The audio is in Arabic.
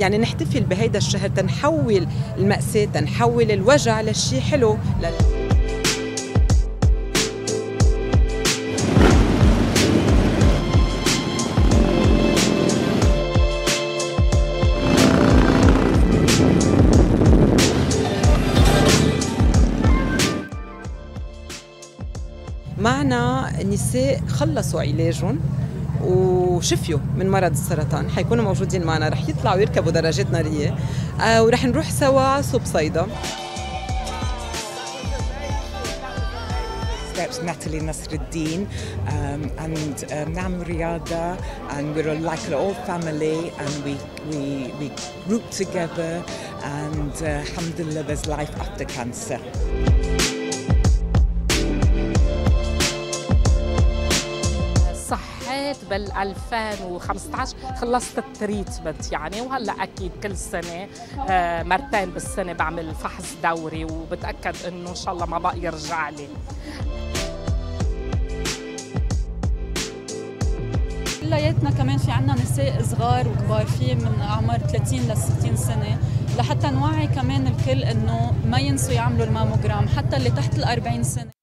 يعني نحتفل بهيدا الشهر تنحول المأساة تنحول الوجع لشيء حلو. معنا نساء خلصوا علاجهم. وشفيوا من مرض السرطان حيكونوا موجودين معنا رح يطلعوا يركبوا دراجات ناريه آه ورح نروح سوا صوب صيدا That's Natalie Nasruddin um, and um, نعمل رياضة and we're like an old family and we, we, we group together and uh, alhamdulillah there's life after cancer. صحيت بال 2015 خلصت ال treatment يعني. وهلأ أكيد كل سنة آه، مرتين بالسنة بعمل فحص دوري وبتأكد إنه إن شاء الله ما بقى يرجع لي. كلياتنا كمان في عنا نساء صغار وكبار في من اعمار 30 ل 60 سنة. لحتى نوعي كمان الكل إنه ما ينسوا يعملوا الماموجرام حتى اللي تحت ال 40 سنة.